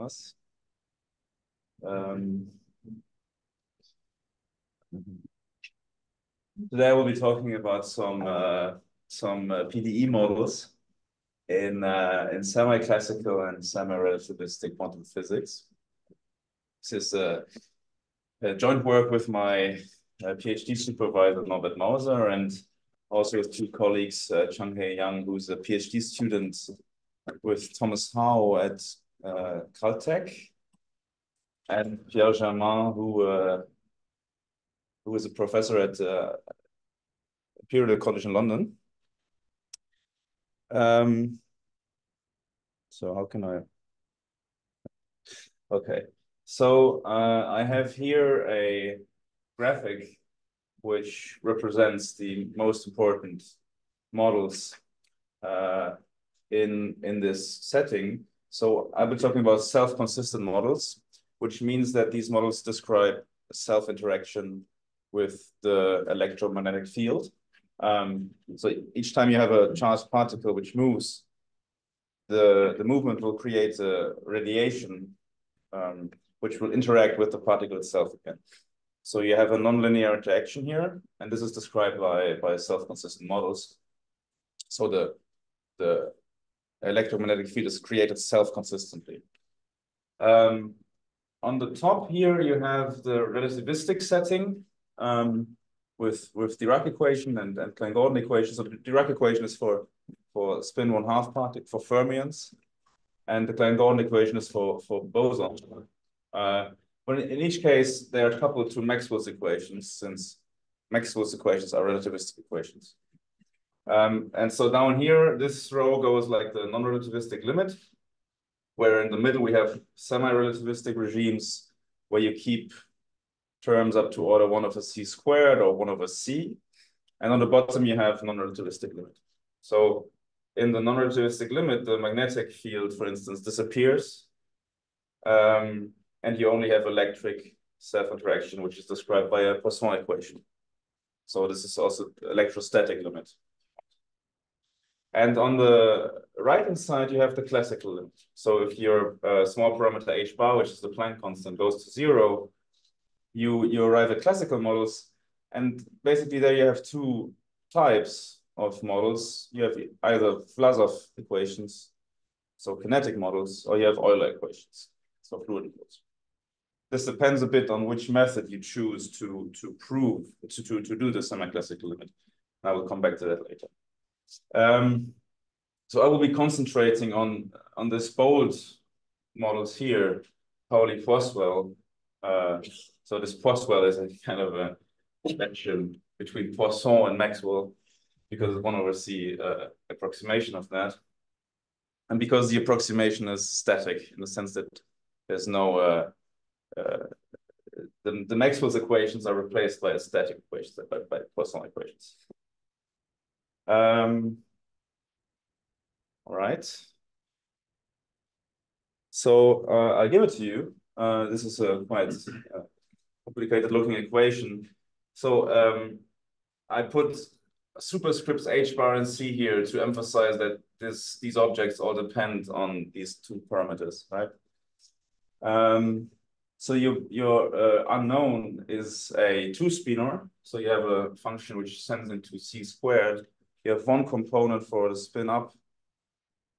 us. Um, today we'll be talking about some uh, some uh, PDE models in uh, in semi-classical and semi-relativistic quantum physics. This is a, a joint work with my uh, PhD supervisor Norbert Mauser and also with two colleagues, uh, Chang-Hei Yang, who's a PhD student with Thomas Hou at uh, Caltech, and Pierre Germain, who uh, who is a professor at uh, Imperial College in London. Um, so how can I? Okay, so uh, I have here a graphic which represents the most important models uh, in in this setting. So I've been talking about self-consistent models, which means that these models describe self-interaction with the electromagnetic field. Um, so each time you have a charged particle which moves, the, the movement will create a radiation um, which will interact with the particle itself again. So you have a nonlinear interaction here, and this is described by, by self-consistent models. So the, the electromagnetic field is created self-consistently. Um, on the top here, you have the relativistic setting um, with, with Dirac equation and, and Klein-Gordon equation. So the Dirac equation is for, for spin one half particle, for fermions, and the Klein-Gordon equation is for, for bosons. Uh, but in each case, they are coupled to Maxwell's equations, since Maxwell's equations are relativistic equations. Um, and so down here, this row goes like the non-relativistic limit, where in the middle we have semi-relativistic regimes where you keep terms up to order one over c squared or one over c. And on the bottom, you have non-relativistic limit. So in the non-relativistic limit, the magnetic field, for instance, disappears. Um, and you only have electric self-interaction, which is described by a Poisson equation. So this is also electrostatic limit. And on the right-hand side, you have the classical limit. So if your uh, small parameter h bar, which is the Planck constant, goes to zero, you, you arrive at classical models. And basically there you have two types of models. You have either Vlasov equations, so kinetic models, or you have Euler equations, so fluid equations. This depends a bit on which method you choose to, to prove, to, to, to do the semi-classical limit. I will come back to that later. Um, so I will be concentrating on, this bold models here, Pauli Poiswell. Uh, so this Poiswell is a kind of a convention between Poisson and Maxwell because one over C uh, approximation of that. And because the approximation is static in the sense that there's no, uh, uh, the, the Maxwell's equations are replaced by a static equations, by, by Poisson equations. Um, all right. So uh, I'll give it to you. Uh, this is a quite uh, complicated looking equation. So um, I put superscripts h bar and c here to emphasize that this these objects all depend on these two parameters, right? Um, so your your uh, unknown is a two spinor. So you have a function which sends into c squared. You have one component for the spin up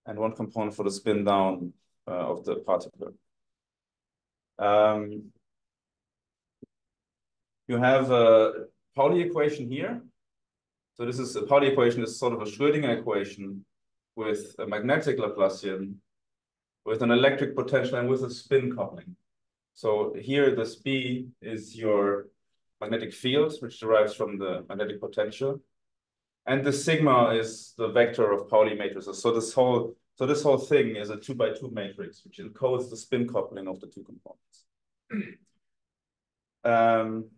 and one component for the spin down uh, of the particle. Um, you have a Pauli equation here. So this is a Pauli equation is sort of a Schrödinger equation with a magnetic Laplacian, with an electric potential and with a spin coupling. So here this B is your magnetic field, which derives from the magnetic potential. And the sigma is the vector of Pauli matrices. So this whole so this whole thing is a two by two matrix, which encodes the spin coupling of the two components. um,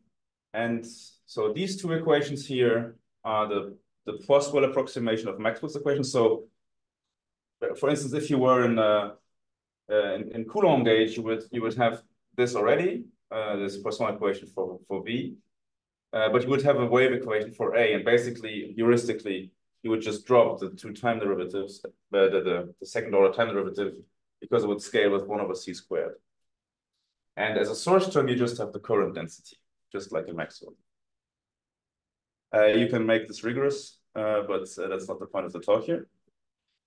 and so these two equations here are the, the Poiswell approximation of Maxwell's equation. So for instance, if you were in, uh, uh, in, in Coulomb gauge, you would, you would have this already, uh, this Poisson equation for, for V. Uh, but you would have a wave equation for A, and basically, heuristically, you would just drop the two time derivatives, uh, the, the, the second order time derivative because it would scale with one over c squared. And as a source term, you just have the current density, just like in Maxwell. Uh, you can make this rigorous, uh, but uh, that's not the point of the talk here.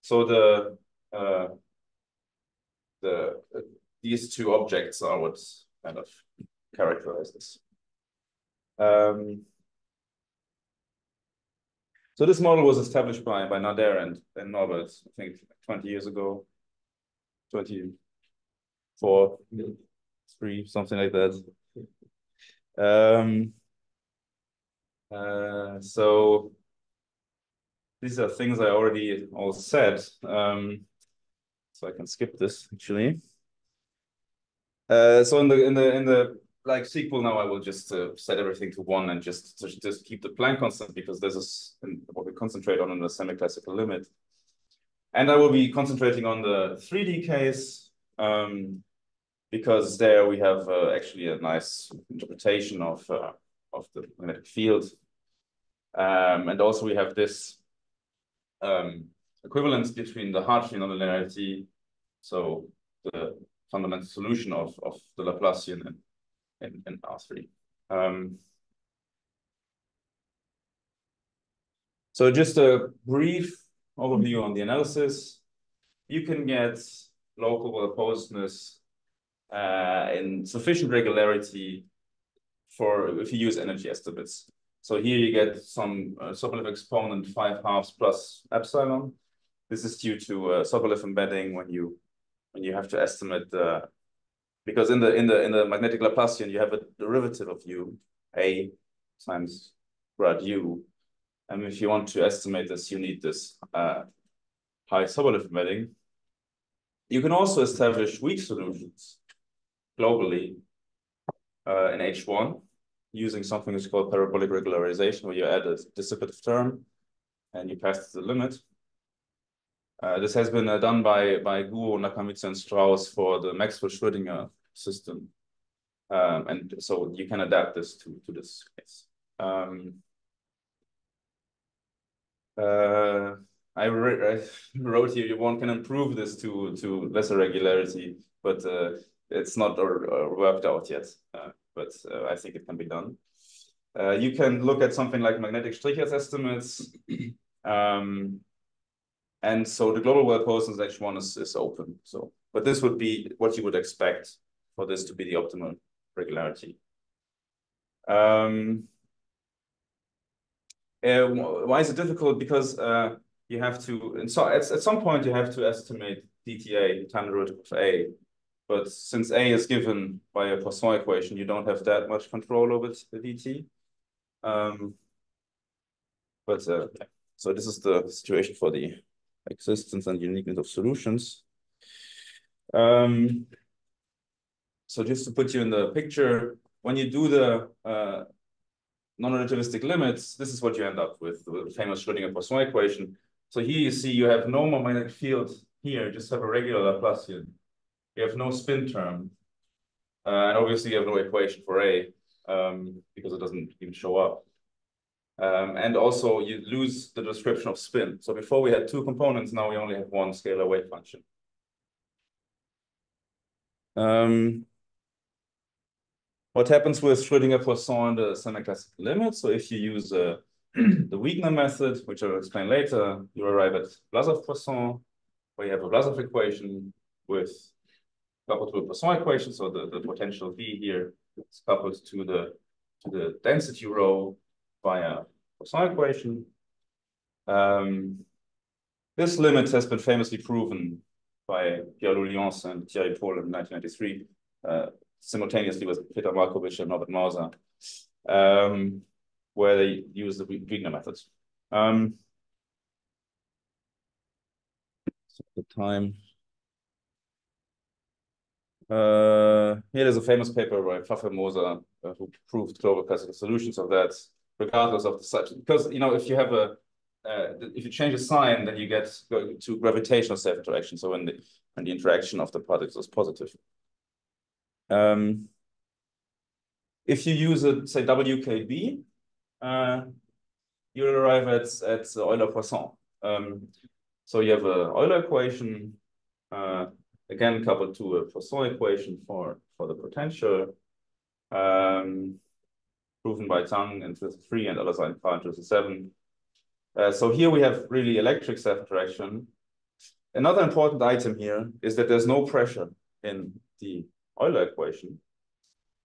So the uh, the these two objects are what kind of characterize this. Um, so this model was established by by Nader and, and Norbert, I think 20 years ago, 24, three, something like that. Um, uh, so these are things I already all said. Um, so I can skip this actually. Uh, so in the in the in the like SQL now, I will just uh, set everything to one and just just, just keep the Planck constant because this is what we concentrate on in the semi-classical limit. And I will be concentrating on the 3D case um, because there we have uh, actually a nice interpretation of uh, of the magnetic field. Um, and also we have this um, equivalence between the Hartree nonlinearity, so the fundamental solution of, of the Laplacian in, in, in R3. Um, so just a brief overview on the analysis. You can get local well-posedness uh, in sufficient regularity for if you use energy estimates. So here you get some uh, Sobolev exponent five halves plus epsilon. This is due to uh, Sobolev embedding when you when you have to estimate the because in the in the in the magnetic Laplacian you have a derivative of u a times grad u, and if you want to estimate this, you need this uh, high embedding. You can also establish weak solutions globally uh, in H1 using something that's called parabolic regularization, where you add a dissipative term and you pass the limit. Uh, this has been uh, done by, by Guo, Nakamitsu, and Strauss for the Maxwell-Schrödinger system. Um, and so you can adapt this to, to this case. Um, uh, I, I, wrote here, one can improve this to, to lesser regularity, but uh, it's not worked out yet, uh, but uh, I think it can be done. Uh, you can look at something like magnetic Strichartz estimates. Um, and so the global well posed H1 is, is open. So, but this would be what you would expect for this to be the optimal regularity. Um, uh, why is it difficult? Because uh, you have to, and so at, at some point you have to estimate DTA, time derivative of A, but since A is given by a Poisson equation, you don't have that much control over the DT. Um, but uh, so this is the situation for the existence and uniqueness of solutions. Um, so just to put you in the picture, when you do the uh, non-relativistic limits, this is what you end up with, the famous Schrödinger-Poisson equation. So here you see you have no magnetic field here, just have a regular Laplacian you have no spin term. Uh, and obviously you have no equation for A um, because it doesn't even show up. Um, and also you lose the description of spin. So before we had two components, now we only have one scalar wave function. Um, what happens with Schrödinger-Poisson and the semi-classical limit? So if you use uh, the Wigner method, which I'll explain later, you arrive at Vlasov-Poisson, where you have a Vlasov equation with coupled to a Poisson equation. So the, the potential V here is coupled to the to the density rho via Poisson equation. Um, this limit has been famously proven by Pierre-Louis Lions and Thierry Paul in 1993, uh, simultaneously with Peter Markowich and Norbert Mauser, um, where they use the Wigner methods. Um, the time uh, here is a famous paper by Pfaffelmoser uh, who proved global classical solutions of that, regardless of the such. Because you know, if you have a uh, if you change a sign, then you get to gravitational self interaction. So when the when the interaction of the particles is positive. Um, if you use a say WKB, uh, you'll arrive at at Euler Poisson. Um, so you have a Euler equation. Uh, again coupled to a Poisson equation for, for the potential, um, proven by Tang in 2003 and Alassane in 2007. Uh, so here we have really electric self-interaction. Another important item here is that there's no pressure in the Euler equation.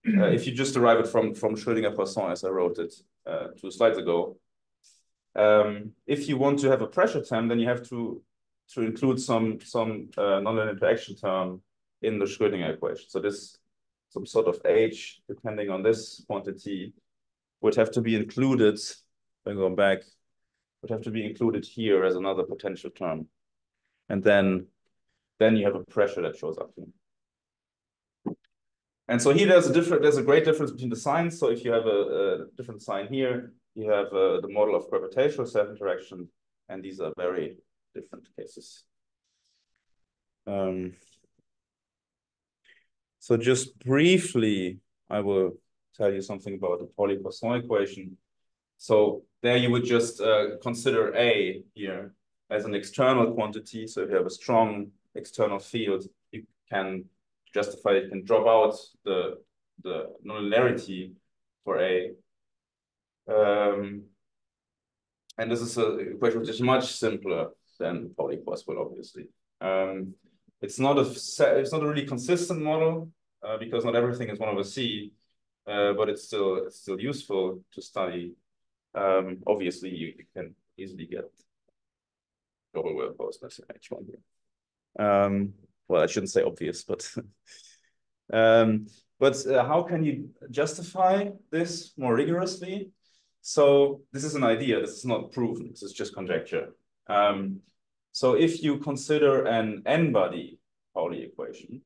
Uh, if you just derive it from, from Schrödinger-Poisson, as I wrote it uh, two slides ago, um, if you want to have a pressure term, then you have to, to include some, some uh, nonlinear interaction term in the Schrödinger equation. So this, some sort of H, depending on this quantity, would have to be included, then go back, would have to be included here as another potential term. And then, then you have a pressure that shows up here. And so here there's a different, there's a great difference between the signs. So if you have a, a different sign here, you have uh, the model of gravitational self-interaction, and these are very different cases. Um, so just briefly, I will tell you something about the Pauli-Poisson equation. So there you would just uh, consider A here as an external quantity. So if you have a strong external field, you can justify it, can drop out the, the nonlinearity for A. Um, and this is a equation which is much simpler than Pauli-Poisson, obviously. Um, it's not a it's not a really consistent model uh, because not everything is one over C, uh, but it's still it's still useful to study. Um, obviously, you, can easily get global closeness in H1 here. Um, well, I shouldn't say obvious, but um, but uh, how can you justify this more rigorously? So this is an idea. This is not proven. This is just conjecture. Um, so if you consider an n-body Pauli equation,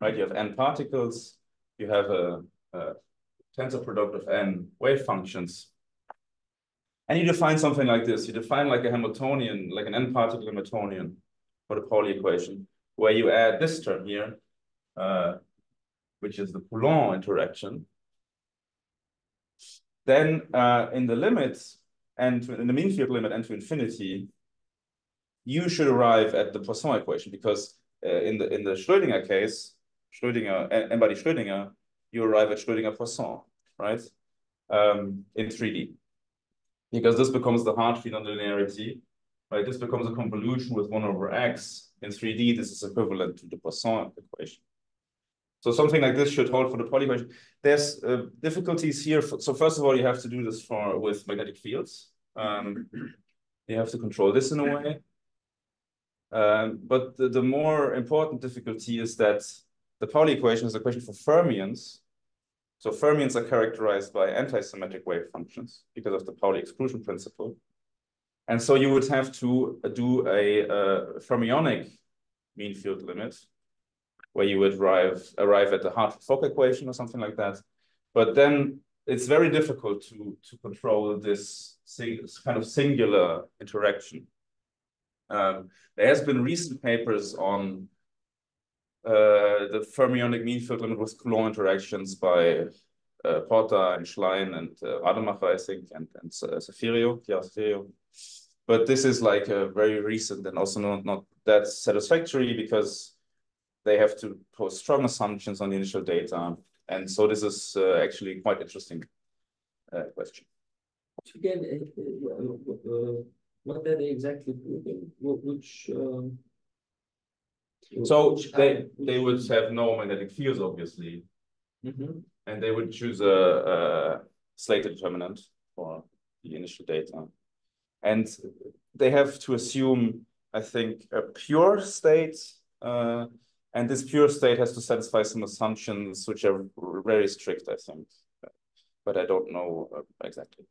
right? You have n particles. You have a, a tensor product of n wave functions. And you define something like this. You define like a Hamiltonian, like an n-particle Hamiltonian for the Pauli equation, where you add this term here, uh, which is the Coulomb interaction. Then uh, in the limits and in the mean field limit n to infinity, you should arrive at the Poisson equation because uh, in the in the Schrödinger case, Schrödinger n-body Schrödinger, you arrive at Schrödinger Poisson, right? Um, in 3D, because this becomes the hard field Hartree nonlinearity, right? This becomes a convolution with one over x. In 3D, this is equivalent to the Poisson equation. So something like this should hold for the Pauli equation. There's uh, difficulties here. For, so first of all, you have to do this for with magnetic fields. Um, you have to control this in a way. Um, but the, the, more important difficulty is that the Pauli equation is a question for fermions. So fermions are characterized by anti-symmetric wave functions because of the Pauli exclusion principle. And so you would have to do a, a fermionic mean field limit where you would arrive, arrive at the Hartree-Fock equation or something like that. But then it's very difficult to, to control this kind of singular interaction. Um, there has been recent papers on uh, the fermionic mean field limit with Coulomb interactions by uh, Porta and Schlein and uh, Rademacher, I think, and, and uh, Saffirio, Saffirio. But this is like a very recent and also not, not that satisfactory because they have to pose strong assumptions on the initial data. And so this is uh, actually quite interesting uh, question. Again, uh, uh, what are they exactly proving? Which um, so they they would have no magnetic fields, obviously, mm -hmm. and they would choose a, a Slater determinant for the initial data, and they have to assume, I think, a pure state uh, and this pure state has to satisfy some assumptions which are very strict, I think, but I don't know uh, exactly.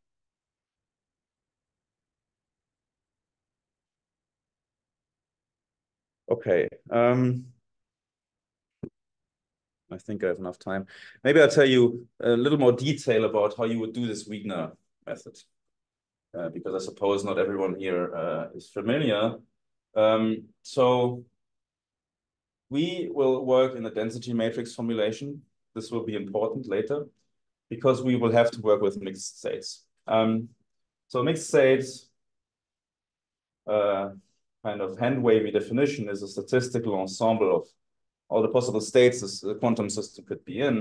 Okay. Um, I think I have enough time. Maybe I'll tell you a little more detail about how you would do this Wigner method, uh, because I suppose not everyone here uh, is familiar. Um, so we will work in the density matrix formulation. This will be important later because we will have to work with mixed states. Um, so mixed states, uh, kind of hand wavy definition is a statistical ensemble of all the possible states this quantum system could be in.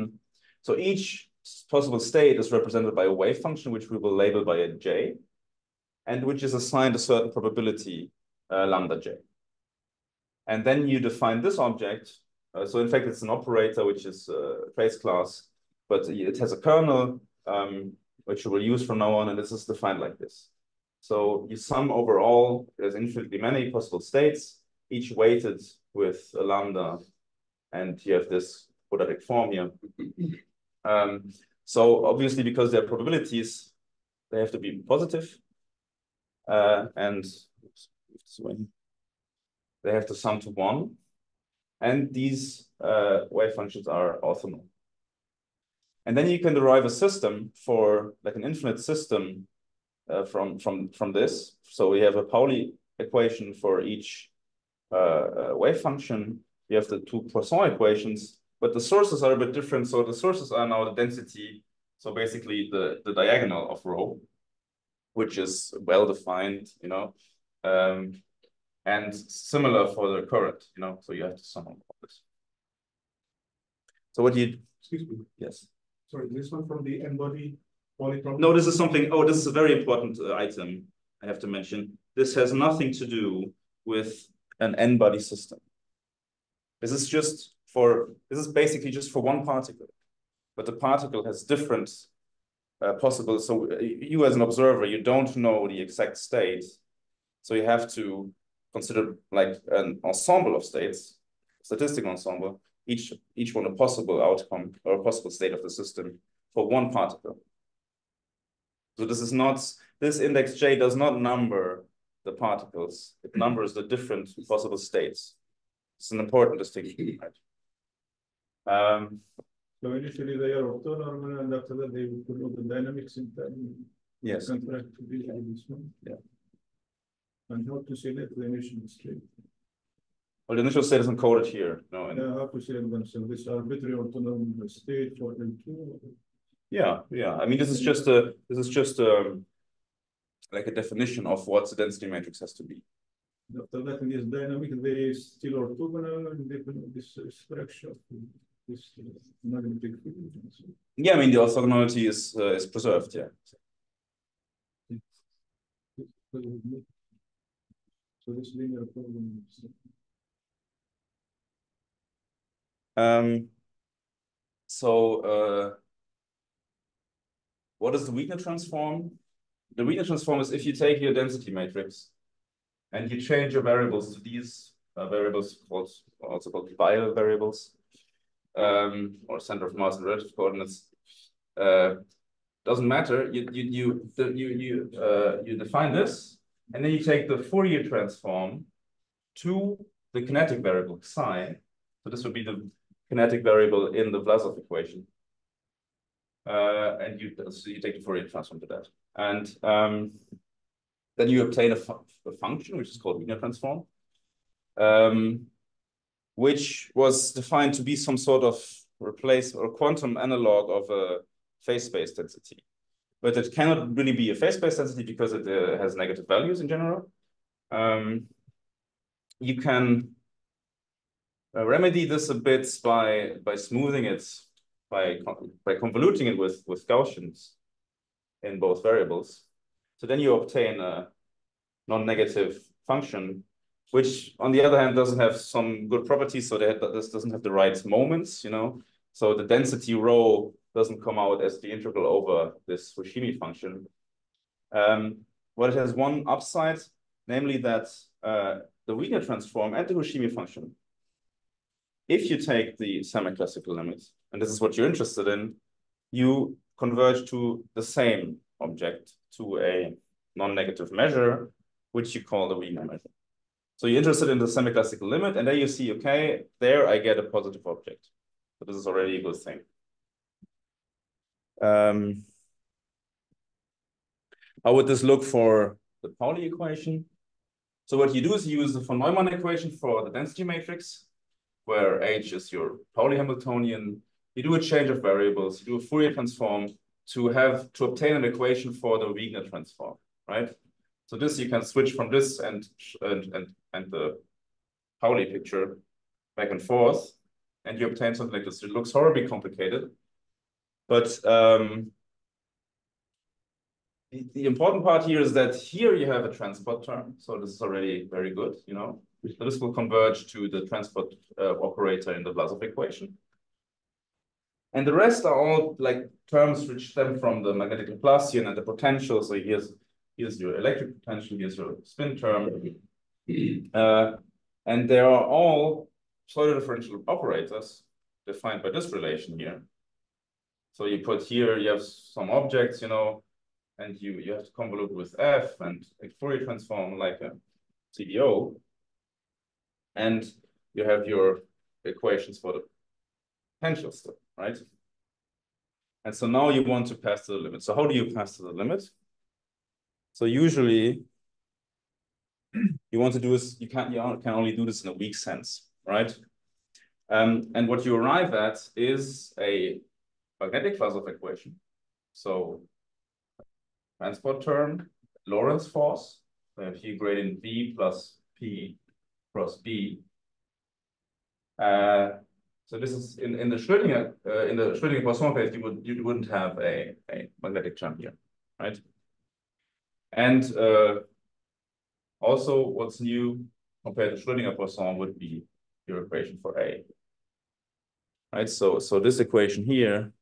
So each possible state is represented by a wave function, which we will label by a j, and which is assigned a certain probability uh, lambda j. And then you define this object. Uh, so in fact, it's an operator, which is a trace class, but it has a kernel, um, which you will use from now on, and this is defined like this. So you sum over all, there's infinitely many possible states, each weighted with a lambda, and you have this quadratic form here. Um, so obviously, because they're probabilities, they have to be positive, uh, and they have to sum to one, and these uh, wave functions are orthonormal. And then you can derive a system for like an infinite system uh, from from from this. So we have a Pauli equation for each uh, uh wave function. We have the two Poisson equations, but the sources are a bit different. So the sources are now the density. So basically the, the diagonal of rho, which is well defined, you know, um, and similar for the current, you know, so you have to sum all this. So what do you, excuse me. Yes. Sorry, this one from the n-body polytron? No, this is something, oh, this is a very important uh, item I have to mention. This has nothing to do with an n-body system. This is just for, this is basically just for one particle, but the particle has different uh, possible, so uh, you as an observer, you don't know the exact state, so you have to consider like an ensemble of states, statistical ensemble, each, each one a possible outcome or a possible state of the system for one particle. So this is not, this index J does not number the particles, it numbers the different possible states. It's an important distinction, right? Um, so initially they are orthonormal and after that they will know the dynamics in time. Yes. Contract to be this one. Yeah. And how to select the initial state? Well, the initial state is encoded here. No, and yeah, how to select them? So this arbitrary orthonormal state for L2. Yeah, yeah. I mean, this is just a this is just um like a definition of what the density matrix has to be. After that, in this dynamic, they still orthogonal and this structure this magnetic field. Yeah, I mean the orthogonality is uh, is preserved. Yeah. So this linear problem. Um. So, uh, what is the Wigner transform? The Wigner transform is if you take your density matrix and you change your variables to these uh, variables called also called Weyl variables um, or center of mass and relative coordinates. Uh, doesn't matter. You you you you you uh, you define this, and then you take the Fourier transform to the kinetic variable psi. So this would be the kinetic variable in the Vlasov equation. Uh, and you so you take the Fourier transform to that, and um, then you obtain a, fu a function which is called Wigner transform. Um, which was defined to be some sort of replace or quantum analog of a phase space density. But it cannot really be a phase space density because it uh, has negative values in general. Um, you can uh, remedy this a bit by by smoothing it by by convoluting it with with Gaussians in both variables. So then you obtain a non-negative function which on the other hand doesn't have some good properties. So that this doesn't have the right moments, you know. So the density rho doesn't come out as the integral over this Husimi function. Um, well, it has one upside, namely that uh, the Wigner transform and the Husimi function, if you take the semi-classical limit, and this is what you're interested in, you converge to the same object, to a non-negative measure, which you call the Wigner measure. So you're interested in the semi-classical limit, and then you see, okay, there I get a positive object. So this is already a good thing. Um, how would this look for the Pauli equation? So what you do is you use the von Neumann equation for the density matrix, where H is your Pauli Hamiltonian. You do a change of variables, you do a Fourier transform to have to obtain an equation for the Wigner transform, right? So this you can switch from this and and and, and the Pauli picture back and forth. and you obtain something like this. It looks horribly complicated, but um, the, the important part here is that here you have a transport term. So this is already very good, you know. So this will converge to the transport uh, operator in the Vlasov equation. And the rest are all like terms which stem from the magnetic Laplacian and the potential. So here's here's your electric potential, here's your spin term. Uh, and they are all pseudo-differential operators defined by this relation here. So you put here, you have some objects, you know, and you, you have to convolute with F and a Fourier transform like a CDO. And you have your equations for the potential stuff, right? And so now you want to pass to the limit. So how do you pass to the limit? So usually you want to do is you can't you can only do this in a weak sense, right? Um, and what you arrive at is a magnetic Vlasov equation. So transport term, Lorentz force, we have here gradient V plus P cross B. Uh, so this is in, in the Schrödinger, uh, in the Schrödinger-Poisson case, you would you wouldn't have a, a magnetic term here, right? And uh, also what's new compared to Schrödinger-Poisson would be your equation for A. Right, so so this equation here,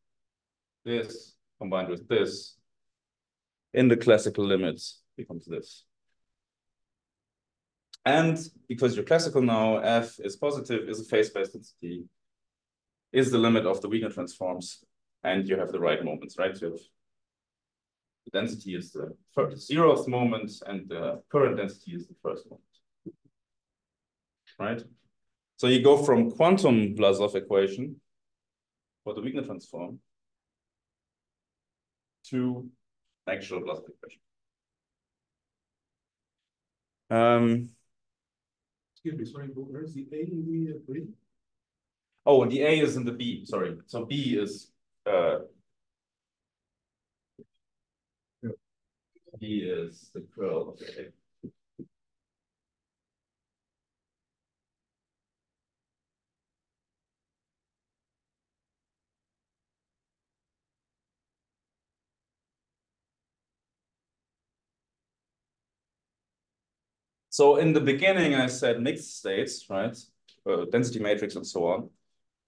this combined with this, in the classical limits becomes this. And because you're classical now, F is positive, is a phase-space density, is the limit of the Wigner transforms, and you have the right moments, right? Have the density is the first zeroth moment, and the current density is the first moment, right? So you go from quantum Vlasov equation for the Wigner transform to actual Vlasov equation. Um, Excuse me, sorry, where's the A in the? Oh, and the A is in the B, sorry. So B is uh B is the curl of the A. So in the beginning, I said mixed states, right? Uh, density matrix and so on.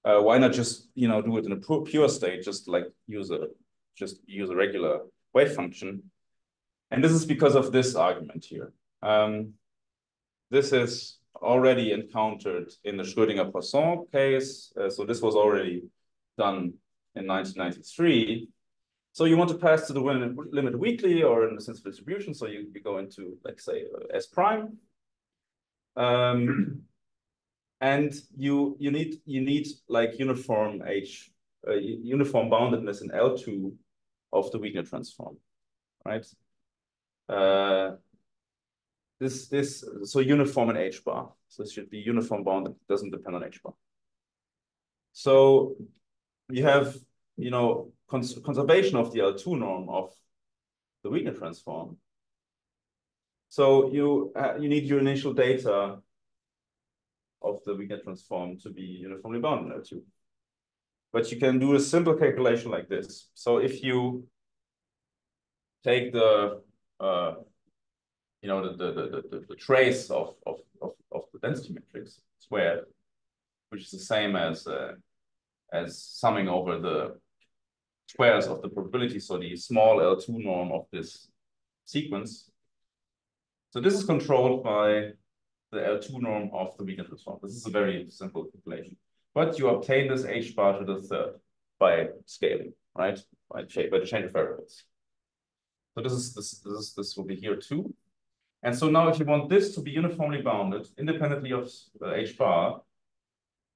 Uh, why not just you know do it in a pure, state, just like use a just use a regular wave function? And this is because of this argument here. Um, this is already encountered in the Schrödinger-Poisson case. Uh, so this was already done in 1993. So you want to pass to the limit, limit weakly or in the sense of distribution. So you, you go into, like, say, uh, S prime. Um, and you you need you need like uniform H, uh, uniform boundedness in L2 of the Wigner transform, right? Uh, this this so uniform in H bar. So this should be uniform bounded, doesn't depend on H bar. So you have you know cons conservation of the L2 norm of the Wigner transform. So you uh, you need your initial data of the Wigner transform to be uniformly bounded in L2. But you can do a simple calculation like this. So if you take the uh, you know the the, the the the trace of of of, of the density matrix squared, which is the same as uh, as summing over the squares of the probability, so the small L2 norm of this sequence. So this is controlled by the L2 norm of the Wigner transform. This is a very simple calculation. But you obtain this H bar to the third by scaling, right? By, by the change of variables. So this is this this this will be here too. And so now if you want this to be uniformly bounded independently of the H bar,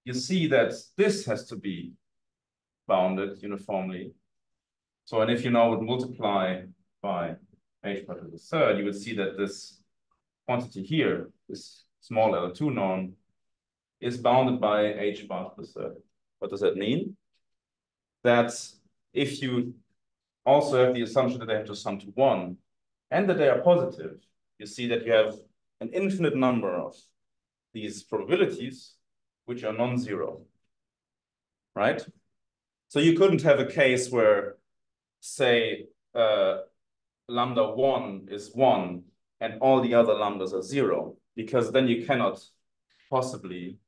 you see that this has to be bounded uniformly. So, and if you now would multiply by h bar to the third, you would see that this quantity here, this small L2 norm, is bounded by h bar to the third. What does that mean? That if you also have the assumption that they have to sum to one and that they are positive, you see that you have an infinite number of these probabilities which are non-zero. right? So you couldn't have a case where, say, uh, lambda one is one and all the other lambdas are zero, because then you cannot possibly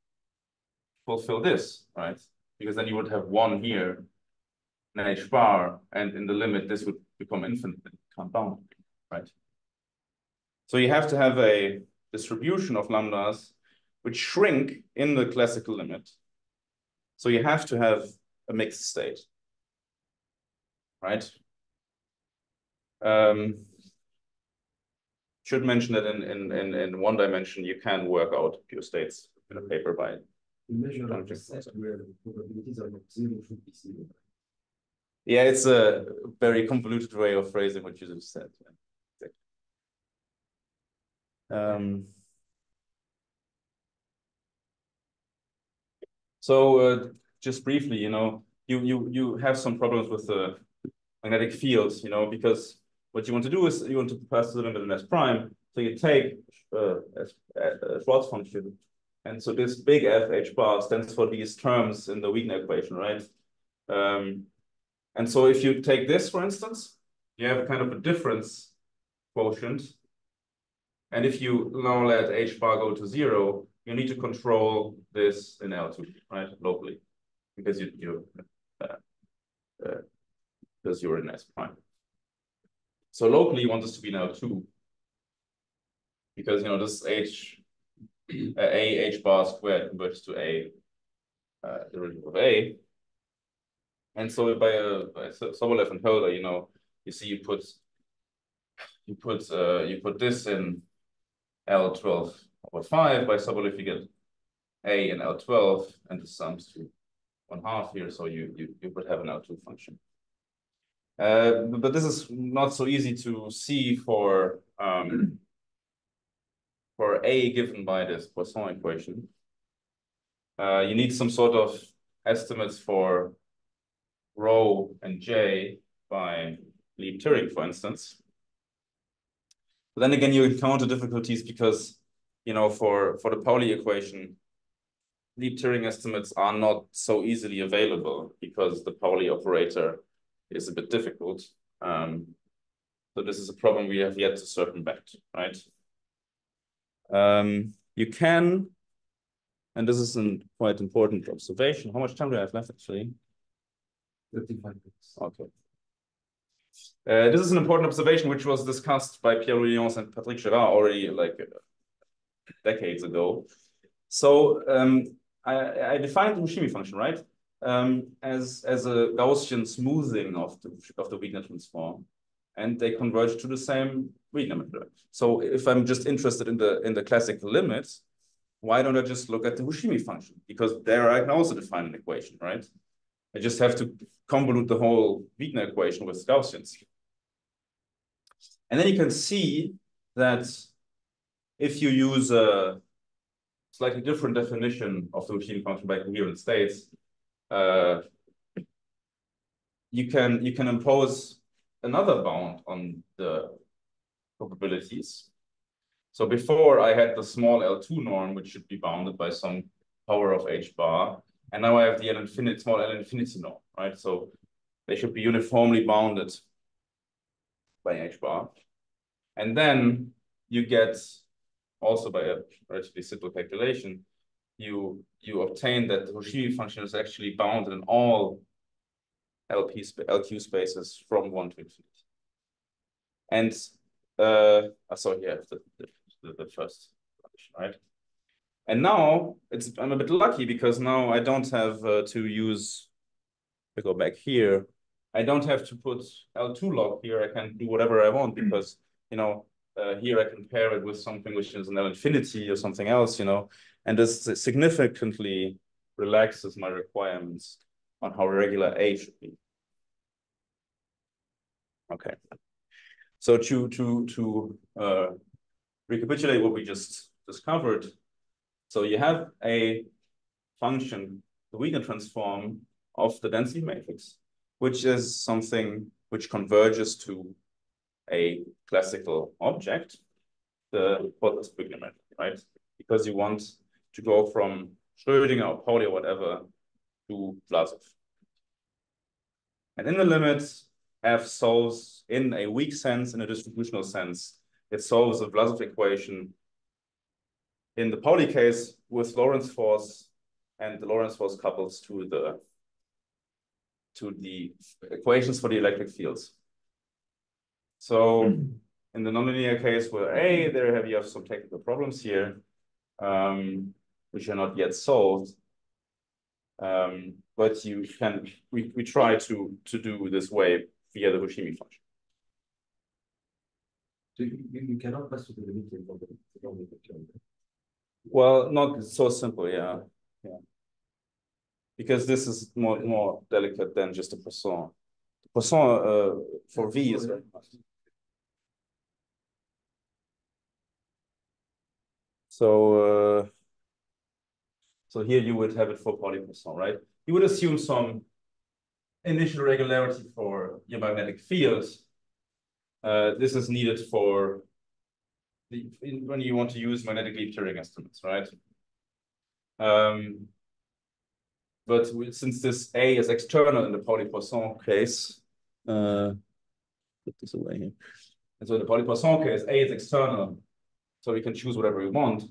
fulfill this, right? Because then you would have one here, an h bar, and in the limit, this would become infinite, can't right? So you have to have a distribution of lambdas which shrink in the classical limit. So you have to have a mixed state, right? Um, should mention that in, in, in, in one dimension, you can work out pure states in a paper by Measure of the set where the probabilities are not zero should be zero. Yeah, it's a very convoluted way of phrasing what you just said. Um, so uh, just briefly, you know, you you you have some problems with the magnetic fields, you know, because what you want to do is you want to pass to the limit in S prime. So you take uh, a Schwartz function, and so this big F H bar stands for these terms in the Wigner equation, right? Um, and so if you take this, for instance, you have kind of a difference quotient. And if you now let H bar go to zero, you need to control this in L2, right, locally, because you, you uh, uh, because you're in S prime. So locally, you want this to be in L2, because, you know, this H, uh, A H bar squared converts to A, uh, derivative of A. And so by, uh, by Sobolev and Hölder, you know, you see you put, you put, uh, you put this in L12 over 5 by Sobolev, you get A in L12, and the sums to one half here, so you, you, you would have an L2 function. Uh, but this is not so easy to see for um, for A given by this Poisson equation. Uh, you need some sort of estimates for rho and J by Lieb-Thirring, for instance. But then again, you encounter difficulties because, you know, for, for the Pauli equation, Lieb-Thirring estimates are not so easily available because the Pauli operator is a bit difficult. Um, so this is a problem we have yet to circumvent, right? Um, you can, and this is a quite important observation. How much time do I have left actually? 35 minutes. Okay. Uh, this is an important observation which was discussed by Pierre Louis and Patrick Gérard already like decades ago. So um, I, I defined the Husimi function, right? Um, as, as a Gaussian smoothing of the, of the Wigner transform. And they converge to the same Wigner method. So if I'm just interested in the, in the classical limits, why don't I just look at the Husimi function? Because there I can also define an equation, right? I just have to convolute the whole Wigner equation with Gaussians. And then you can see that if you use a slightly different definition of the Husimi function by coherent states, uh, you can you can impose another bound on the probabilities. So before I had the small L2 norm, which should be bounded by some power of H bar. And now I have the L infinity, small L infinity norm, right? So they should be uniformly bounded by H bar. And then you get also by a relatively simple calculation, you you obtain that the Husimi function is actually bounded in all LP sp LQ spaces from one to infinity. And uh, saw here the, the, the first right? And now it's I'm a bit lucky because now I don't have uh, to use. I go back here. I don't have to put L2 log here. I can do whatever I want because you know uh, here I can pair it with something which is an L infinity or something else. You know, and this significantly relaxes my requirements on how regular A should be. Okay. So to, to, to uh, recapitulate what we just discovered, so you have a function, the Wigner transform of the density matrix, which is something which converges to a classical object, the method, right? Because you want to go from Schrödinger or Pauli or whatever to Vlasov. And in the limit, F solves in a weak sense, in a distributional sense, it solves the Vlasov equation in the Pauli case with Lorentz force and the Lorentz force couples to the to the equations for the electric fields. So in the nonlinear case where A, there have you have some technical problems here, um, which are not yet solved. Um, but you can we, we try to to do this way via the Husimi function. So you, you cannot pass to the limit in the Well, not so simple, yeah. Yeah. Because this is more more delicate than just a Poisson. Poisson uh, for V is very much. So uh, so here you would have it for Pauli Poisson, right? You would assume some initial regularity for your magnetic field. Uh, this is needed for the, in, when you want to use magnetic Lieb-Thirring instruments, right? Um, but since this A is external in the Pauli-Poisson case, uh, put this away here. And so in the Pauli-Poisson case, A is external, so we can choose whatever we want.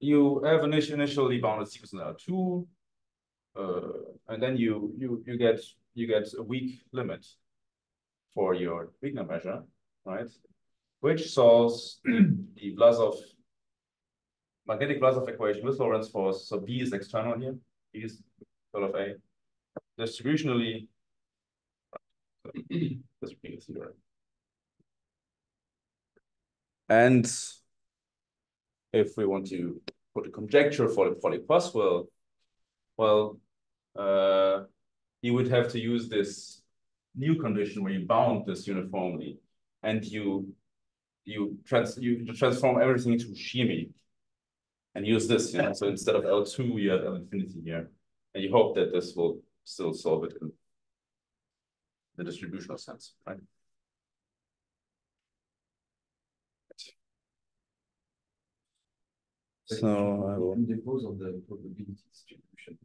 You have an initially bounded sequence in L2, uh, and then you you you get you get a weak limit for your Wigner measure, right? Which solves the Vlasov magnetic Vlasov equation with Lorentz force. So B is external here. B is equal of A. Distributionally, this is zero. And if we want to put a conjecture for the Pauli-Poiswell, well, uh, you would have to use this new condition where you bound this uniformly and you you trans you transform everything into Husimi and use this, you know. So instead of L2, you have L infinity here. And you hope that this will still solve it in the distributional sense, right? So I will on the probability distribution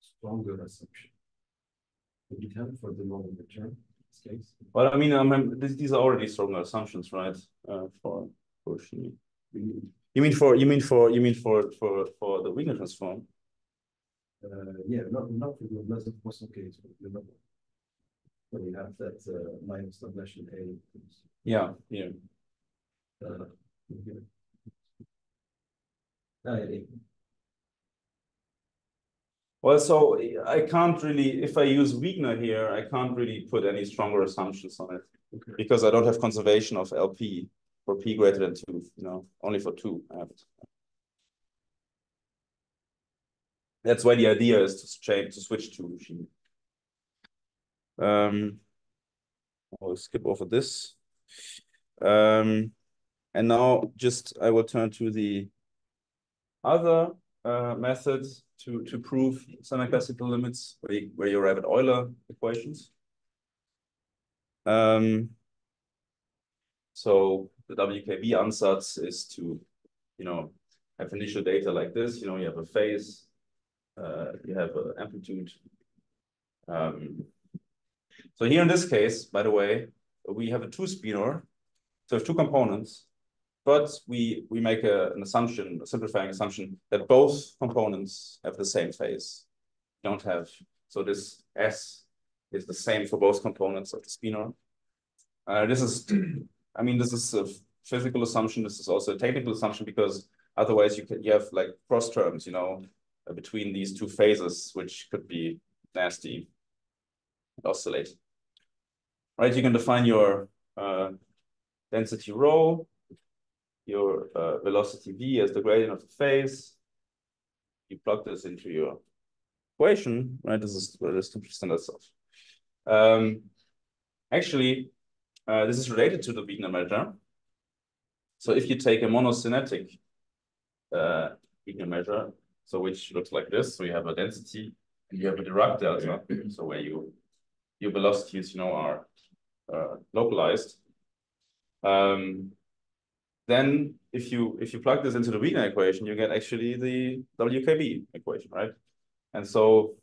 stronger assumption. Would it help for the longer term this case? Well, I mean, um, these, these are already stronger assumptions, right? Uh, for for Husimi. You mean for you mean for you mean for for for the Wigner transform? Uh, yeah, not not for the Vlasov-Poisson case, but the number. When you have that uh, minus summation A. Yeah, yeah. Uh, yeah. Well, so I can't really, if I use Wigner here, I can't really put any stronger assumptions on it Okay. because I don't have conservation of LP for P greater than two, you know, only for two I have it. That's why the idea is to change, to switch to Husimi. Um, I'll skip over this. Um, and now just, I will turn to the other uh, methods to, to prove semi-classical limits where you, where you arrive at Euler equations. Um, so the WKB ansatz is to, you know, have initial data like this, you know, you have a phase, uh, you have an amplitude. Um, so here in this case, by the way, we have a two spinor, so two components, but we we make a, an assumption, a simplifying assumption that both components have the same phase. Don't have so this S is the same for both components of the spinor. Uh, this is, I mean, this is a physical assumption. This is also a technical assumption because otherwise you can you have like cross terms, you know, uh, between these two phases, which could be nasty, oscillate. Right, you can define your uh, density rho your uh, velocity v as the gradient of the phase. You plug this into your equation, right? This is this standard stuff. Um, actually, uh, this is related to the Wigner measure. So if you take a monokinetic uh, Wigner measure, so which looks like this, so you have a density and you have a Dirac delta, so where you your velocities, you know, are uh, localized. Um, then if you if you plug this into the Wigner equation, you get actually the WKB equation, right? And so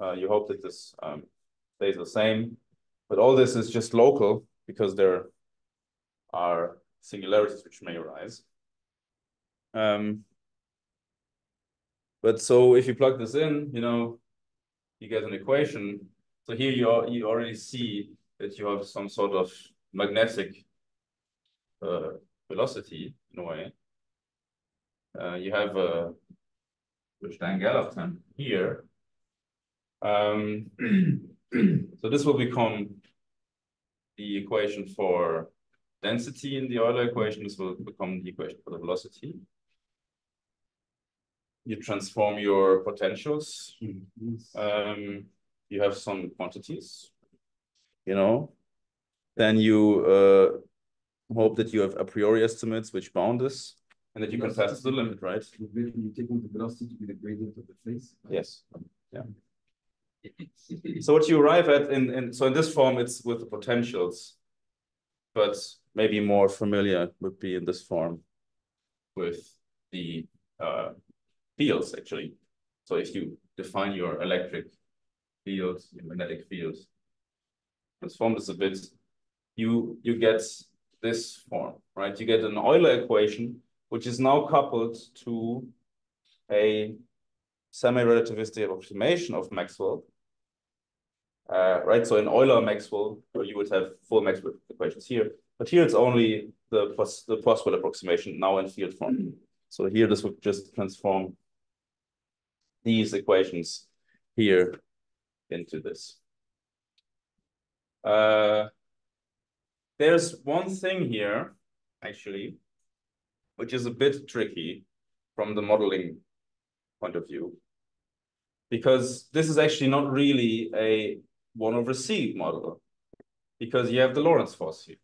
Uh, you hope that this um, stays the same, but all this is just local because there are singularities which may arise. Um, but so if you plug this in, you know, you get an equation. So here you are, you already see that you have some sort of magnetic uh, velocity in a way. Uh, you have a Stern-Gerlach term here. Um, so this will become the equation for density in the Euler equation. This will become the equation for the velocity. You transform your potentials. Um, you have some quantities, you know. Then you uh, hope that you have a priori estimates which bound this and that you can pass the limit, right? You take taking the velocity to be the gradient of the phase. Yes. Yeah. So what you arrive at in, in so in this form, it's with the potentials, but maybe more familiar would be in this form with the uh, fields actually. So if you define your electric fields, your magnetic fields, transform this a bit, you you get this form, right? You get an Euler equation, which is now coupled to a semi-relativistic approximation of Maxwell. Uh, right, so in Euler Maxwell, you would have full Maxwell equations here, but here it's only the plus the Poiswell approximation now in field form. So here this would just transform these equations here into this. Uh, there's one thing here, actually, which is a bit tricky from the modeling point of view. Because this is actually not really a 1 over c model, because you have the Lorentz force here.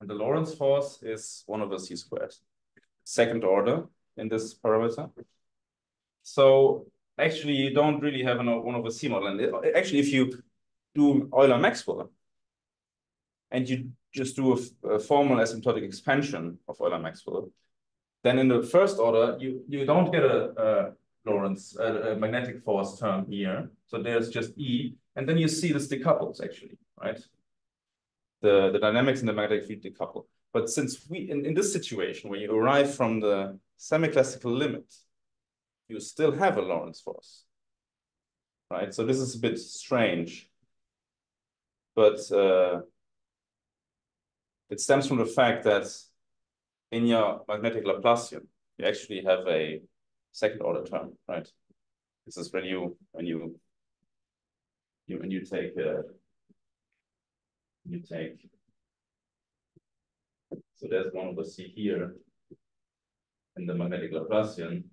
And the Lorentz force is 1 over c squared, second order in this parameter. So actually, you don't really have a 1 over c model. And it, actually, if you do Euler-Maxwell, and you just do a, a formal asymptotic expansion of Euler-Maxwell, then in the first order, you, you don't get a, a Lorentz, a, a, magnetic force term here. So there's just E, and then you see this decouples actually, right? The, the dynamics in the magnetic field decouple. But since we, in, in this situation, where you arrive from the semi-classical limit, you still have a Lorentz force, right? So this is a bit strange, but uh, it stems from the fact that in your magnetic Laplacian, you actually have a second order term, right? This is when you when you you when you take uh, you take so there's one over C here in the magnetic Laplacian.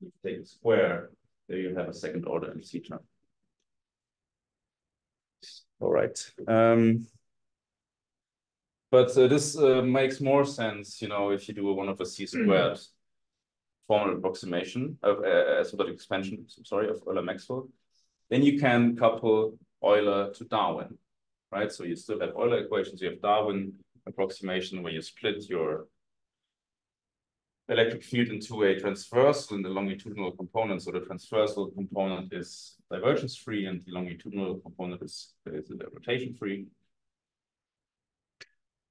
You take a square, there you have a second order MC term. All right. Um, but uh, this uh, makes more sense, you know, if you do a one over c squared formal approximation of uh, asymptotic expansion, sorry, of Euler-Maxwell, then you can couple Euler to Darwin, right? So you still have Euler equations, you have Darwin approximation where you split your electric field into a transversal and the longitudinal component. So the transversal component is divergence free and the longitudinal component is, is rotation free.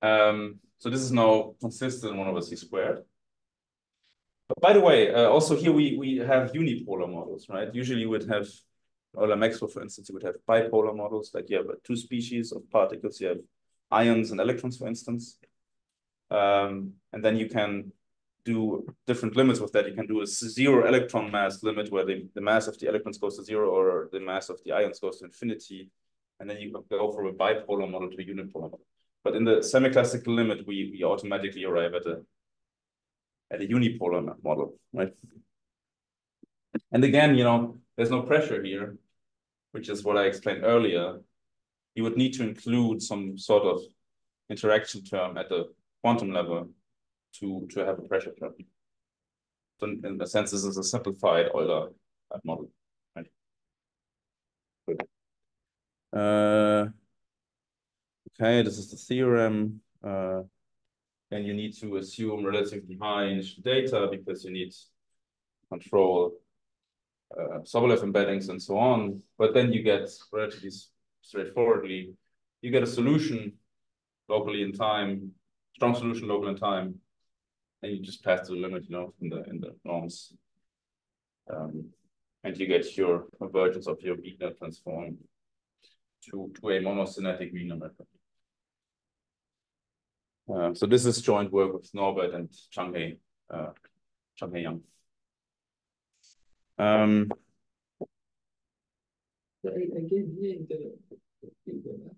Um, so this is now consistent one over c squared. But by the way, uh, also here we, we have unipolar models, right? Usually you would have, Euler Maxwell, for instance, you would have bipolar models, like you have two species of particles, you have ions and electrons, for instance. Um, and then you can do different limits with that. You can do a zero electron mass limit where the, the mass of the electrons goes to zero or the mass of the ions goes to infinity. And then you go from a bipolar model to a unipolar model. But in the semi-classical limit, we, we automatically arrive at a, at a unipolar model, right? And again, you know, there's no pressure here, which is what I explained earlier. You would need to include some sort of interaction term at the quantum level to, to have a pressure term. So in, a sense, this is a simplified Euler model, right? Good. Uh, Okay, this is the theorem. Uh, and you need to assume relatively high initial data because you need control uh, Sobolev embeddings and so on. But then you get relatively straightforwardly, you get a solution locally in time, strong solution local in time, and you just pass the limit, you know, in the in the norms. Um, and you get your convergence of your Wigner transform to, to a monokinetic Wigner method. Uh, so this is joint work with Norbert and Changhei, uh, Changhei Yang. Um, so again, here in the, the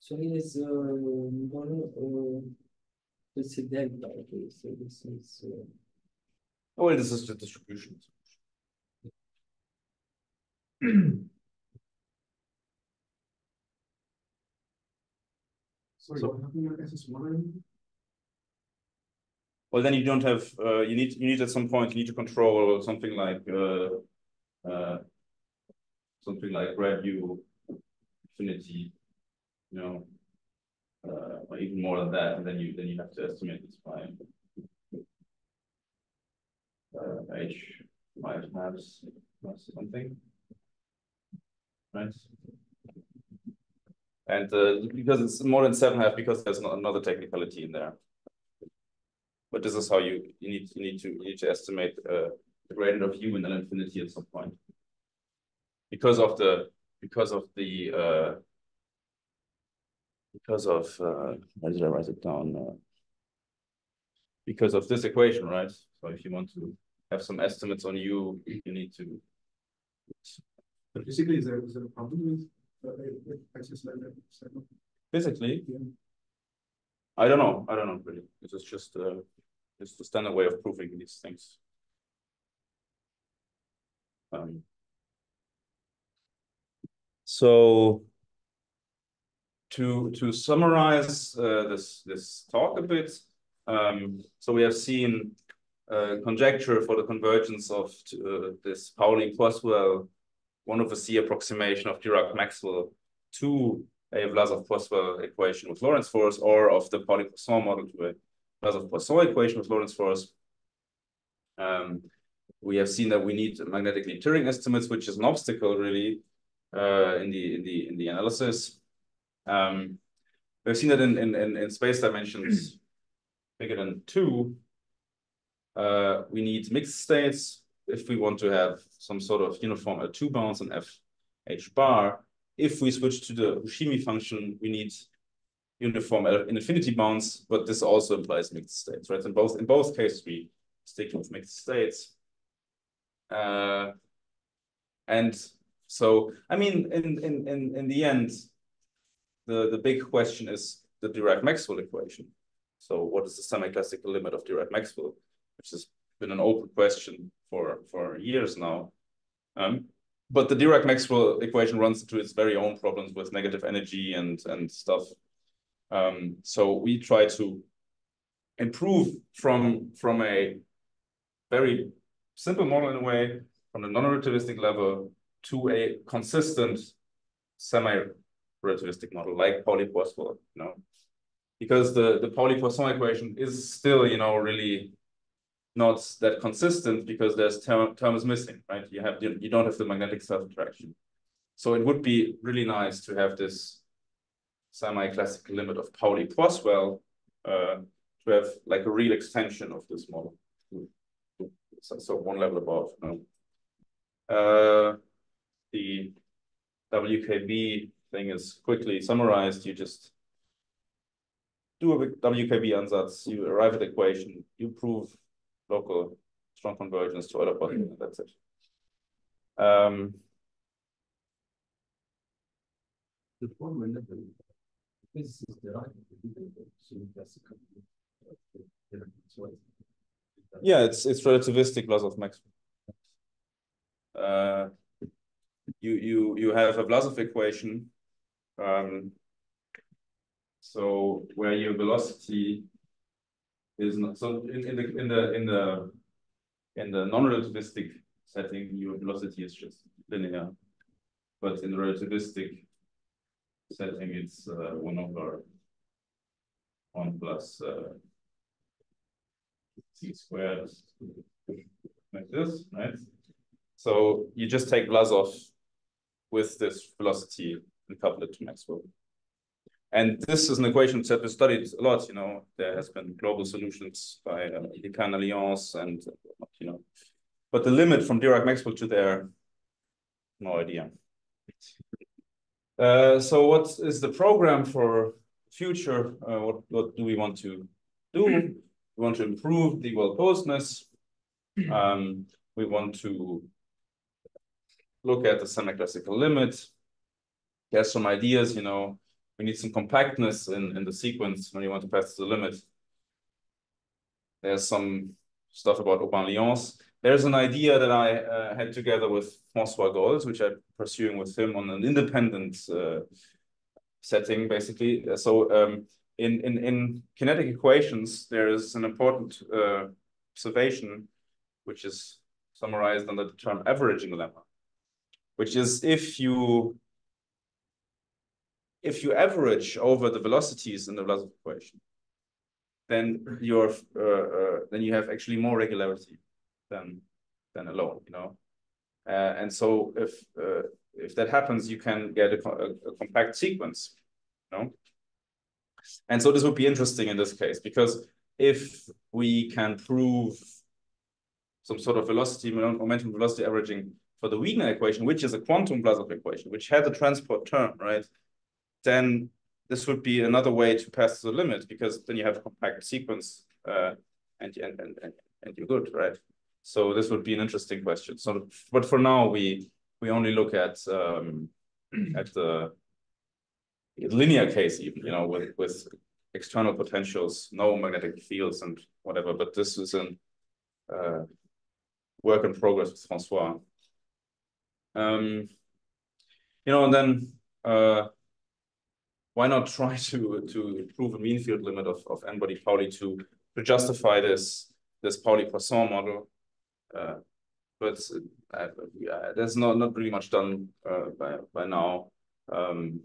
so it is uh, one uh, is delta. Okay, so this is. Uh, oh, well, this is the distribution. Sorry, so, what happened with SS1? Well, then you don't have, uh, you need, you need at some point, you need to control something like, uh, uh, something like U infinity, you know, uh, even more than that, and then you, then you have to estimate this by uh, H might have something, right? And uh, because it's more than seven half, because there's not another technicality in there. But this is how you you need you need to you need to estimate uh, the gradient of u in L infinity at some point. Because of the because of the uh, because of uh, why did I write it down? Uh, because of this equation, right? So if you want to have some estimates on u, you need to. But is there is there a problem with, with access like that? Physically, yeah. I don't know. I don't know really. This is just uh, it's the standard way of proving these things. Um, so to to summarize uh, this this talk a bit, um, so we have seen uh, conjecture for the convergence of uh, this Pauli-Poiswell one over C approximation of Dirac-Maxwell to a Vlasov-Poisson equation with Lorentz force, or of the Pauli-Poisson model to a Vlasov-Poisson equation with Lorentz force. Um, we have seen that we need magnetic Lieb-Thirring estimates, which is an obstacle really uh, in the in the in the analysis. Um, we've seen that in in in, in space dimensions bigger than two. Uh, we need mixed states if we want to have some sort of uniform L2 bounds on F H bar. If we switch to the Husimi function, we need uniform in infinity bounds, but this also implies mixed states, right? In both in both cases, we stick with mixed states. Uh, and so, I mean, in in in in the end, the the big question is the Dirac-Maxwell equation. So, what is the semi-classical limit of Dirac-Maxwell, which has been an open question for for years now. Um, but the Dirac-Maxwell equation runs into its very own problems with negative energy and and stuff. Um, so we try to improve from from a very simple model in a way, from the non-relativistic level to a consistent semi-relativistic model like Pauli-Poisson, you know, because the the Pauli-Poisson equation is still, you know, really not that consistent because there's term, term is missing, right? You have you, don't have the magnetic self-interaction. So it would be really nice to have this semi-classical limit of Pauli-Poiswell uh, to have like a real extension of this model. So, so one level above. Uh, the WKB thing is quickly summarized. You just do a WKB ansatz, you arrive at the equation, you prove local strong convergence to other points, that's it. Um, the form this is the right yeah, it's it's relativistic Vlasov-Maxwell. Uh, you you you have a Vlasov equation, um, so where your velocity is not so in, in the in the in the in the non-relativistic setting, your velocity is just linear, but in the relativistic setting, it's uh, one over one plus uh, c squared like this, right? So you just take Vlasov with this velocity and couple it to Maxwell. And this is an equation that we studied a lot, you know, there has been global solutions by uh, DiPerna-Lions and, you know, but the limit from Dirac Maxwell to there, no idea. Uh, so what is the program for future? Uh, what, what do we want to do? We want to improve the well-posedness. Um, we want to look at the semi-classical limit. Get some ideas, you know, we need some compactness in, in the sequence when you want to pass to the limit. There's some stuff about Aubin-Lions. There's an idea that I uh, had together with Francois Golse, which I'm pursuing with him on an independent uh, setting, basically. So um, in, in, in kinetic equations, there is an important uh, observation, which is summarized under the term averaging lemma, which is if you if you average over the velocities in the Vlasov equation, then you're uh, uh, then you have actually more regularity than than alone, you know. Uh, and so if uh, if that happens, you can get a, a, a, compact sequence, you know. And so this would be interesting in this case because if we can prove some sort of velocity momentum velocity averaging for the Wigner equation, which is a quantum Vlasov equation, which has a transport term, right? Then this would be another way to pass the limit because then you have a compact sequence uh, and, and, and, and you're good, right? So this would be an interesting question. So, but for now, we we only look at um, at the linear case, even you know, with with external potentials, no magnetic fields and whatever. But this is a uh, work in progress with Francois. Um, you know, and then uh, why not try to to improve a mean field limit of, of n-body Pauli to to justify this this Pauli-Poisson model? Uh, but uh, yeah, there's not not really much done uh, by by now. Um,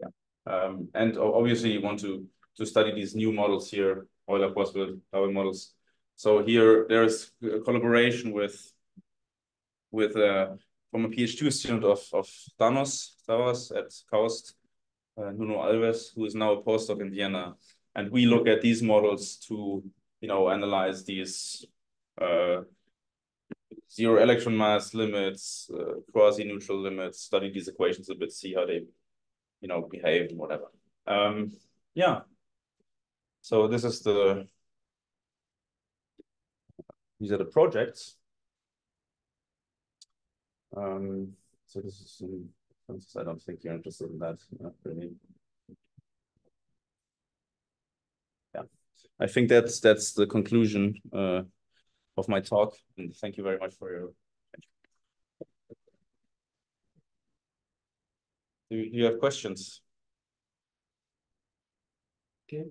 yeah, um, and obviously you want to to study these new models here, Euler possible Darwin models. So here there is a collaboration with with uh, from a PhD student of of Thanos Tzavaras at KAUST uh, Nuno Alves, who is now a postdoc in Vienna. And we look at these models to, you know, analyze these uh, zero electron mass limits, uh, quasi-neutral limits, study these equations a bit, see how they, you know, behave and whatever. Um, yeah. So this is the, these are the projects. Um, so this is some I don't think you're interested in that. Not really. Yeah, I think that's that's the conclusion uh, of my talk. And thank you very much for your attention. Do you have questions? Okay.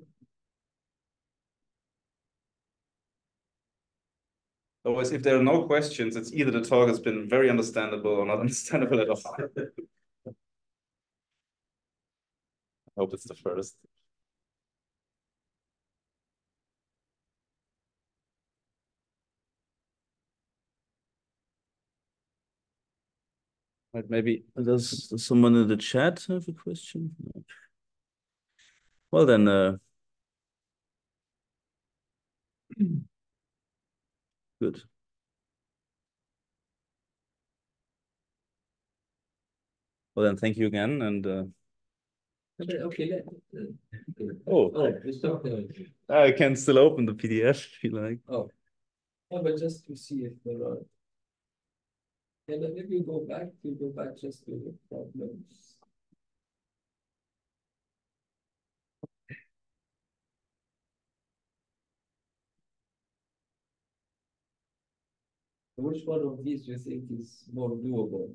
Otherwise, if there are no questions, it's either the talk has been very understandable or not understandable at all. Hope it's the first. Right, maybe does, someone in the chat have a question? Well then, uh, good. Well then, thank you again, and uh, Uh, okay, let. Uh, oh. Oh, it's not, I can still open the PDF if you like. oh. Yeah, but just to see if there are. And then if you go back, you go back just to the problems. Which one of these do you think is more doable?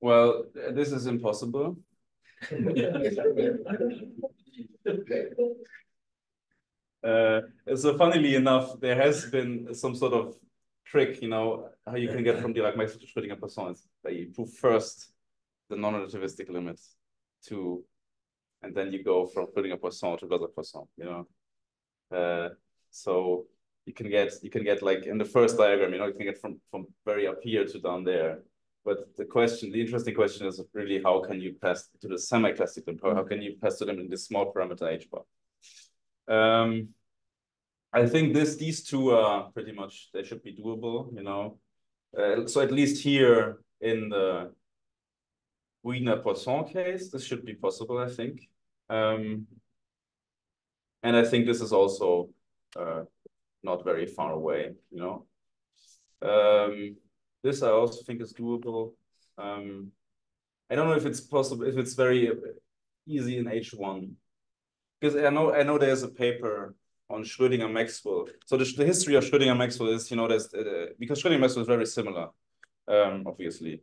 Well, this is impossible. Uh, so funnily enough, there has been some sort of trick, you know, how you can get from the Dirac Maxwell to Schrödinger-Poisson that you prove first the non-relativistic limits to, and then you go from Schrödinger-Poisson to Vlasov-Poisson, you know. Uh, so you can get you can get like in the first diagram, you know, you can get from from very up here to down there. But the question, the interesting question is really how can you pass to the semi-classical power? How can you pass to them in this small parameter h bar? Um, I think this these two are pretty much they should be doable, you know. Uh, so at least here in the Wiener Poisson case, this should be possible, I think. Um, and I think this is also uh, not very far away, you know. Um, this I also think is doable. Um, I don't know if it's possible, if it's very easy in H1. Because I know I know there's a paper on Schrödinger Maxwell. So the, the history of Schrödinger Maxwell is, you know, there's uh, because Schrödinger Maxwell is very similar, um, obviously.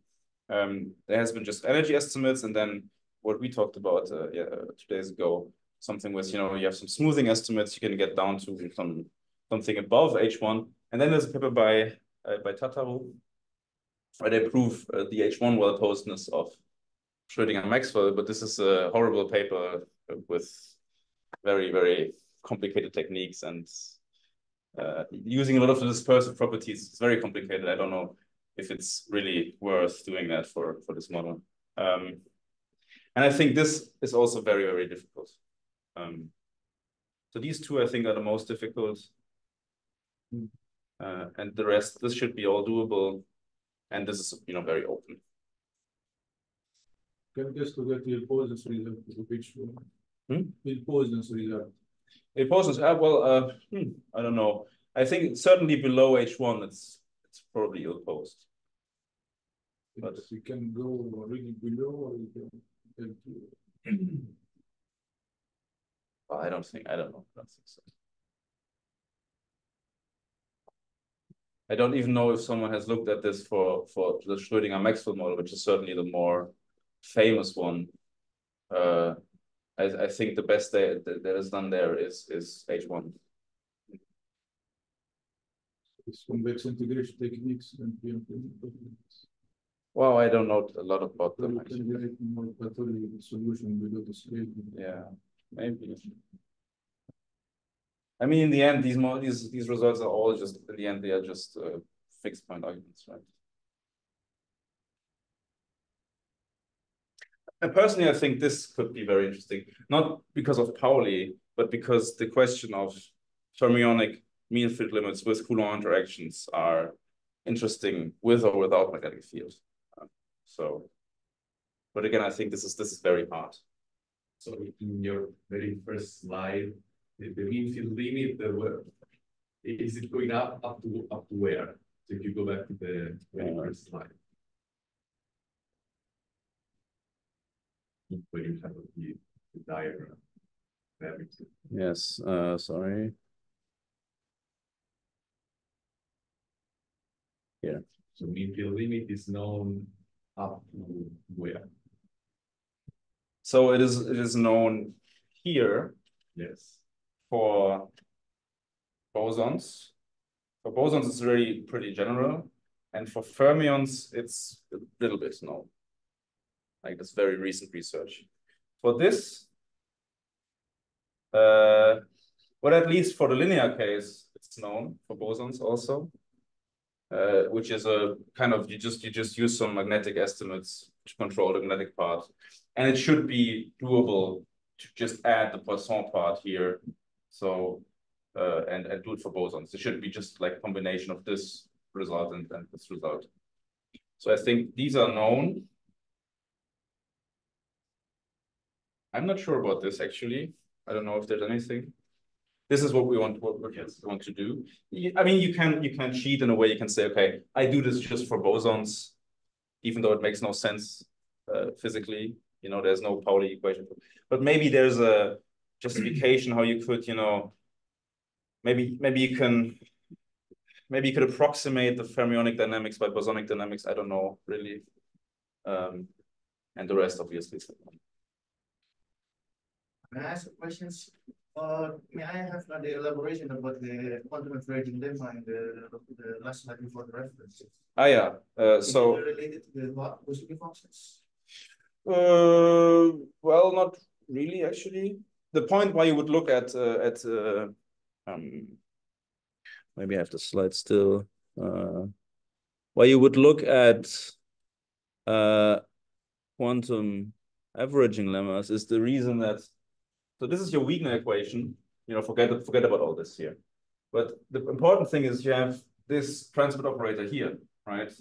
Um, there has been just energy estimates, and then what we talked about uh, yeah, two days ago, something with you know you have some smoothing estimates, you can get down to some something above H1, and then there's a paper by uh, by Tataru where they prove uh, the H1 well posedness of Schrödinger Maxwell, but this is a horrible paper with very very complicated techniques and uh, using a lot of the dispersive properties. It's very complicated. I don't know if it's really worth doing that for, for this model. Um, and I think this is also very, very difficult. Um, so these two, I think, are the most difficult. Uh, and the rest, this should be all doable. And this is, you know, very open. Can just to get the poses result, which Hmm? poses result. Poses, uh, well, uh, hmm, I don't know. I think certainly below H1, it's it's probably ill posed. But you can go really below or you can. can do- Well, I don't think, I don't know. I don't think so. I don't even know if someone has looked at this for, for the Schrödinger Maxwell model, which is certainly the more famous one. Uh, I, I think the best that, that is done there is, is H1. It's convex integration techniques and PM. Wow, I don't know a lot about them actually. more solution below the scale. Yeah, maybe. I mean, in the end, these these these results are all just in the end they are just uh, fixed point arguments, right? And personally, I think this could be very interesting, not because of Pauli, but because the question of fermionic mean field limits with Coulomb interactions are interesting with or without magnetic field. So, but again, I think this is this is very hard. So in your very first slide, the, the mean field limit, the where, is it going up, up to, up to where? So if you go back to the very Uh, first slide. Where you have the, the diagram. Everything. Yes, uh, sorry. Yeah. So mean field limit is known up to where? So it is it is known here Yes. For bosons. For bosons, it's really pretty general, and for fermions, it's a little bit known. Like this very recent research. For this, uh, but at least for the linear case, it's known for bosons also. Uh, which is a kind of you just you just use some magnetic estimates to control the magnetic part, and it should be doable to just add the Poisson part here. So uh, and and do it for bosons. It should be just like a combination of this result and, and this result. So I think these are known. I'm not sure about this actually. I don't know if there's anything. This is what we want, what we want to do. I mean, you can, you can cheat in a way, you can say, okay, I do this just for bosons, even though it makes no sense uh, physically, you know, there's no Pauli equation. But maybe there's a justification how you could, you know, maybe, maybe you can, maybe you could approximate the fermionic dynamics by bosonic dynamics, I don't know, really. Um, and the rest obviously. May I ask questions? Uh, may I have uh, the elaboration about the quantum converging lemma in the, the last slide before the reference? Ah, yeah, uh, so. Related to the Koszygin functions? Uh, well, not really, actually. The point why you would look at uh, at uh, um, maybe I have the slide still. Uh, where you would look at uh, quantum averaging lemmas is the reason that, so this is your Wigner equation, you know, forget, forget about all this here. But the important thing is you have this transport operator here, right?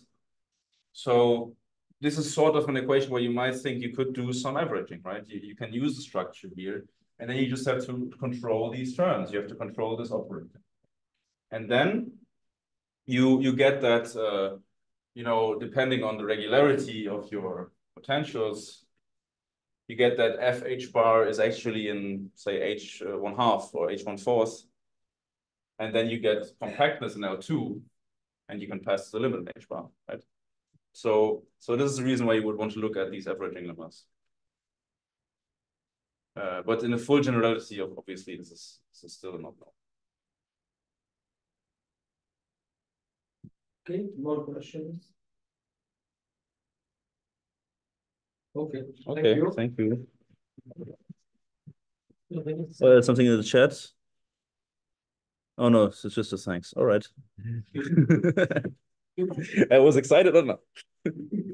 So this is sort of an equation where you might think you could do some averaging, right? You, you can use the structure here, and then you just have to control these terms. You have to control this operator. And then you you get that, uh, you know, depending on the regularity of your potentials, you get that FH bar is actually in, say, H uh, one half or H one fourth. And then you get compactness in L2, and you can pass the limit in H bar, right? So, so this is the reason why you would want to look at these averaging lemmas. Uh, but in the full generality of obviously this is, this is still not known. Okay, more questions? Okay. thank Okay, you. thank you. Okay. Uh, something in the chat? Oh no, it's just a thanks. All right. I was excited or not?